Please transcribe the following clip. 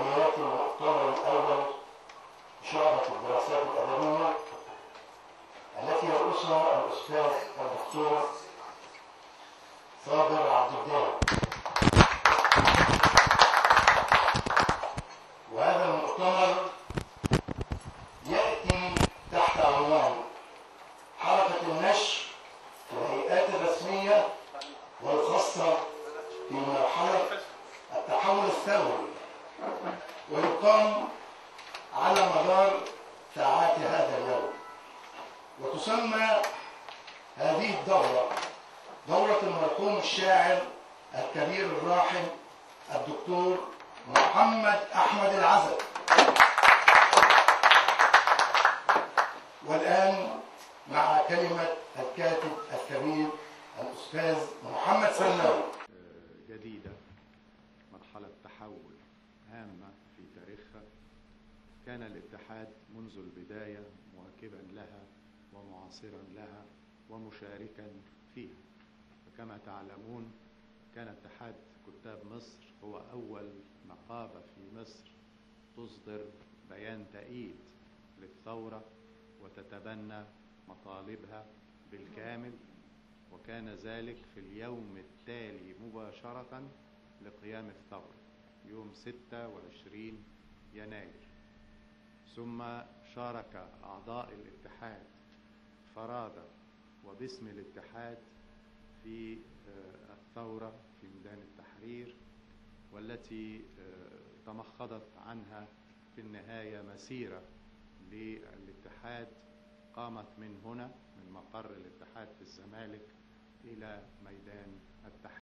فعاليات المؤتمر الأول شعبة الدراسات الأدبية التي يرأسها الأستاذ الدكتور صابر عبد الدايم وهذا المؤتمر يأتي تحت عنوان حركة النشر في الهيئات الرسمية والخاصة في مرحلة التحول الثوري ويقام على مدار ساعات هذا اليوم. وتسمى هذه الدورة دورة المرحوم الشاعر الكبير الراحل الدكتور محمد أحمد العزب. والآن مع كلمة الكاتب الكبير الأستاذ محمد سلام. جديدة مرحلة تحول. هامة في تاريخها. كان الاتحاد منذ البداية مواكبا لها ومعاصرا لها ومشاركا فيها. فكما تعلمون كان اتحاد كتاب مصر هو أول نقابة في مصر تصدر بيان تأييد للثورة وتتبنى مطالبها بالكامل وكان ذلك في اليوم التالي مباشرة لقيام الثورة. يوم 26 يناير. ثم شارك أعضاء الاتحاد فرادى وباسم الاتحاد في الثورة في ميدان التحرير والتي تمخضت عنها في النهاية مسيرة للاتحاد قامت من هنا من مقر الاتحاد في الزمالك إلى ميدان التحرير.